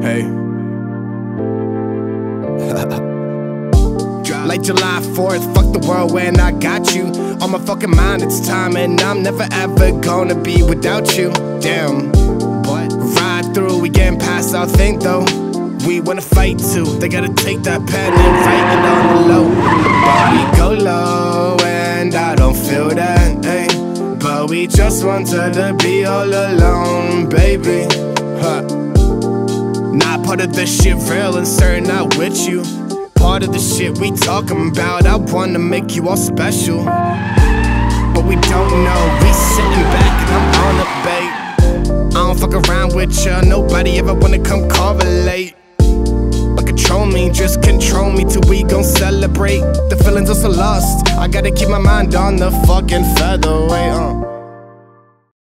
Hey. like July 4th, fuck the world when I got you. On my fucking mind, it's time, and I'm never ever gonna be without you. Damn. What? Ride through, we getting past our thing though. We wanna fight too. They gotta take that pen and write it on the low. But we go low, and I don't feel that. Hey. But we just wanted to be all alone, baby. Part of this shit real and certain not with you. Part of the shit we talking about, I wanna make you all special. But we don't know, we sitting back and I'm on a bait. I don't fuck around with ya, nobody ever wanna come correlate. But control me, just control me till we gon' celebrate. The feelings are so lost, I gotta keep my mind on the fucking featherweight.